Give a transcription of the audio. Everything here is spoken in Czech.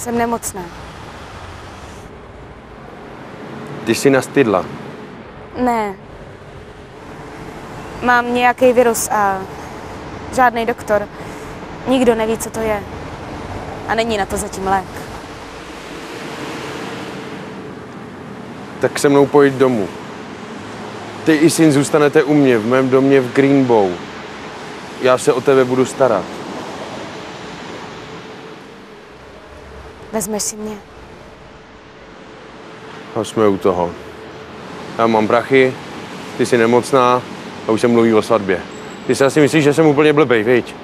Jsem nemocná. Ty jsi nastydla. Ne. Mám nějaký virus a žádný doktor. Nikdo neví, co to je. A není na to zatím lék. Tak se mnou pojď domů. Ty i syn zůstanete u mě, v mém domě v Greenbow. Já se o tebe budu starat. Vezmeš si mě? A jsme u toho. Já mám prachy, ty jsi nemocná a už se mluví o svatbě. Ty si asi myslíš, že jsem úplně blbej, viď?